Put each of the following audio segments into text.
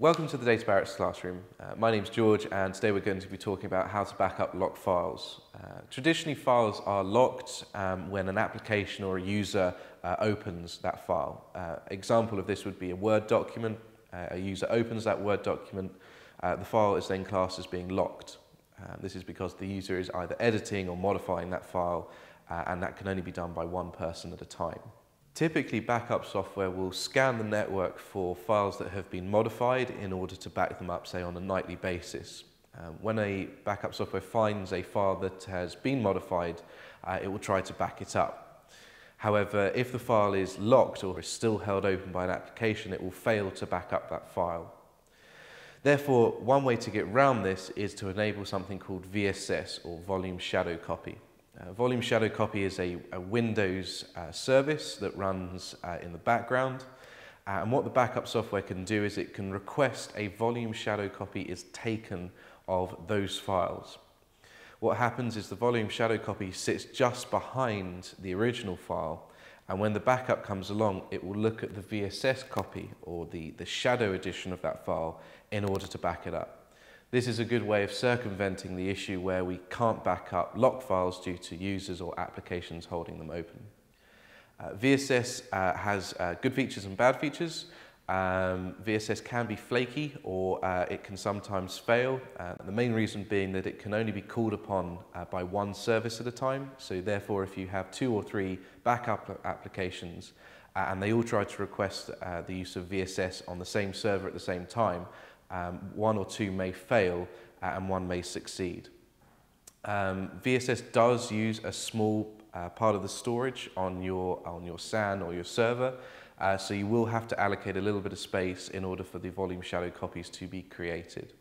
Welcome to the Databarracks Classroom. Uh, my name's George and today we're going to be talking about how to back up locked files. Uh, traditionally files are locked um, when an application or a user uh, opens that file. Uh, example of this would be a Word document. Uh, a user opens that Word document, uh, the file is then classed as being locked. this is because the user is either editing or modifying that file and that can only be done by one person at a time. Typically, backup software will scan the network for files that have been modified in order to back them up, say, on a nightly basis. Um, when a backup software finds a file that has been modified, uh, it will try to back it up. However, if the file is locked or is still held open by an application, it will fail to back up that file. Therefore, one way to get around this is to enable something called VSS, or Volume Shadow Copy. Uh, Volume Shadow Copy is a, a Windows uh, service that runs uh, in the background. Uh, and what the backup software can do is it can request a volume shadow copy is taken of those files. What happens is the volume shadow copy sits just behind the original file and when the backup comes along, it will look at the VSS copy or the, the shadow edition of that file in order to back it up. This is a good way of circumventing the issue where we can't back up lock files due to users or applications holding them open. Uh, VSS uh, has uh, good features and bad features. Um, VSS can be flaky or uh, it can sometimes fail. Uh, the main reason being that it can only be called upon uh, by one service at a time. So therefore, if you have two or three backup applications and they all try to request the use of VSS on the same server at the same time, um, one or two may fail uh, and one may succeed. Um, VSS does use a small uh, part of the storage on your, on your SAN or your server, uh, so you will have to allocate a little bit of space in order for the volume shadow copies to be created.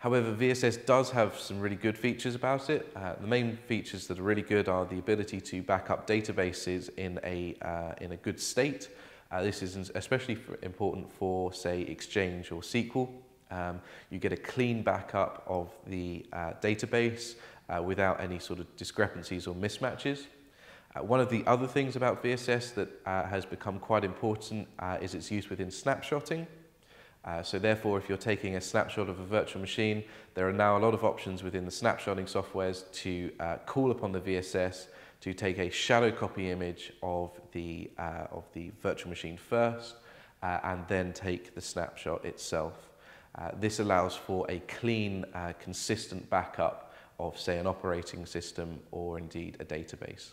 However, VSS does have some really good features about it. Uh, the main features that are really good are the ability to back up databases in a, uh, in a good state. Uh, this is especially for, important for, say, Exchange or SQL. Um, you get a clean backup of the uh, database uh, without any sort of discrepancies or mismatches. Uh, one of the other things about VSS that uh, has become quite important uh, is its use within snapshotting. Uh, so therefore, if you're taking a snapshot of a virtual machine, there are now a lot of options within the snapshotting softwares to call upon the VSS to take a shadow copy image of the, of the virtual machine first, and then take the snapshot itself. Uh, this allows for a clean, uh, consistent backup of, say, an operating system or indeed a database.